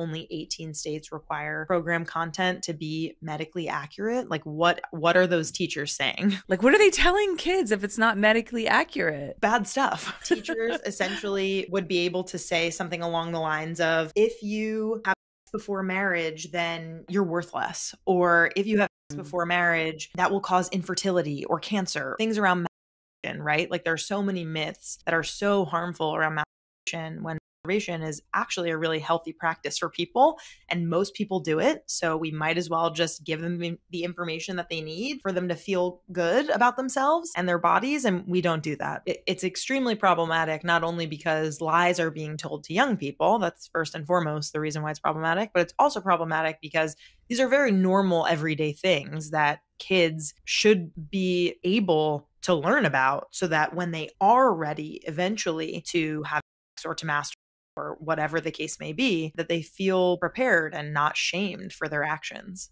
only 18 states require program content to be medically accurate. Like what what are those teachers saying? Like what are they telling kids if it's not medically accurate? Bad stuff. Teachers essentially would be able to say something along the lines of if you have before marriage, then you're worthless. Or if you have mm. before marriage, that will cause infertility or cancer. Things around right? Like there are so many myths that are so harmful around masturbation when masturbation is actually a really healthy practice for people and most people do it. So we might as well just give them the information that they need for them to feel good about themselves and their bodies and we don't do that. it's extremely problematic not only because lies are being told to young people, that's first and foremost the reason why it's problematic, but it's also problematic because these are very normal everyday things that kids should be able to learn about so that when they are ready eventually to have or to master or whatever the case may be, that they feel prepared and not shamed for their actions.